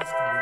easterly